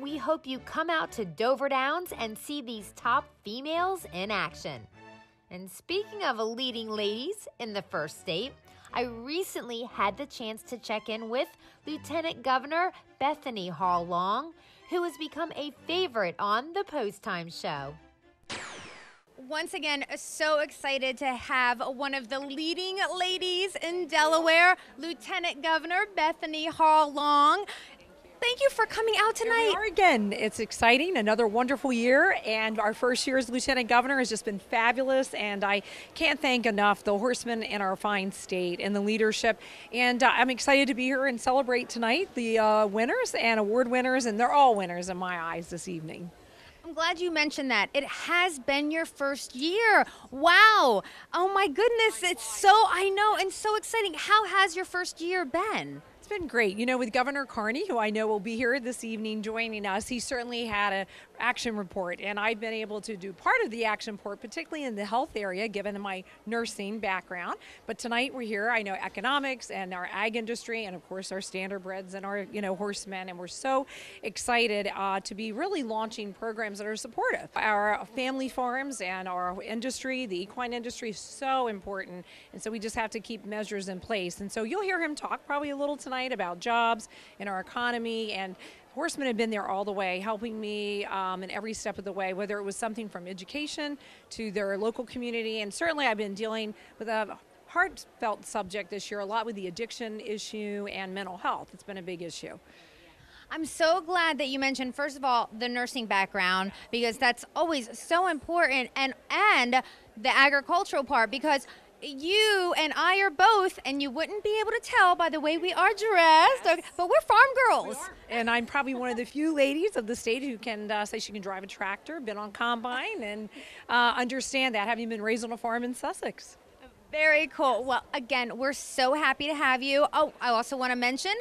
we hope you come out to Dover Downs and see these top females in action. And speaking of leading ladies in the first state, I recently had the chance to check in with Lieutenant Governor Bethany Hall Long, who has become a favorite on the Post Time Show. Once again, so excited to have one of the leading ladies in Delaware, Lieutenant Governor Bethany Hall Long. Thank you for coming out tonight. Here we are again. It's exciting. Another wonderful year, and our first year as lieutenant governor has just been fabulous. And I can't thank enough the horsemen in our fine state and the leadership. And uh, I'm excited to be here and celebrate tonight the uh, winners and award winners, and they're all winners in my eyes this evening. I'm glad you mentioned that. It has been your first year. Wow. Oh my goodness. It's so, I know, and so exciting. How has your first year been? Been great. You know, with Governor Carney, who I know will be here this evening joining us, he certainly had an action report, and I've been able to do part of the action report, particularly in the health area, given my nursing background. But tonight we're here. I know economics and our ag industry, and of course our standardbreds and our you know horsemen, and we're so excited uh, to be really launching programs that are supportive. Our family farms and our industry, the equine industry, is so important, and so we just have to keep measures in place. And so you'll hear him talk probably a little tonight about jobs in our economy and Horsemen have been there all the way, helping me um, in every step of the way, whether it was something from education to their local community. And certainly, I've been dealing with a heartfelt subject this year, a lot with the addiction issue and mental health. It's been a big issue. I'm so glad that you mentioned first of all the nursing background because that's always so important and and the agricultural part because you and I are both, and you wouldn't be able to tell by the way we are dressed, yes. but we're farm girls. We and I'm probably one of the few ladies of the state who can uh, say she can drive a tractor, been on combine, and uh, understand that, having been raised on a farm in Sussex. Very cool. Well, again, we're so happy to have you. Oh, I also want to mention,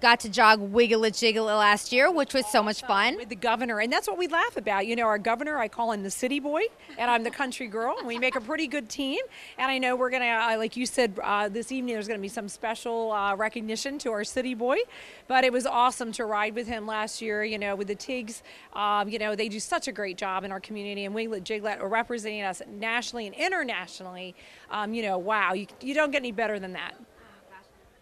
got to jog Wiggle It Jiggle last year, which was so much fun. With the governor, and that's what we laugh about. You know, our governor, I call him the city boy, and I'm the country girl. we make a pretty good team, and I know we're going to, uh, like you said, uh, this evening there's going to be some special uh, recognition to our city boy, but it was awesome to ride with him last year, you know, with the Teagues. Um, you know, they do such a great job in our community, and Wiggle It Jiggle are representing us nationally and internationally. Um, you know, wow, you, you don't get any better than that.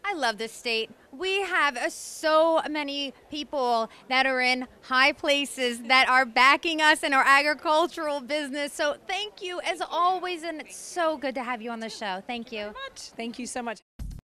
I love this state. We have uh, so many people that are in high places that are backing us in our agricultural business. So thank you as always, and it's so good to have you on the show. Thank you. Thank you so much.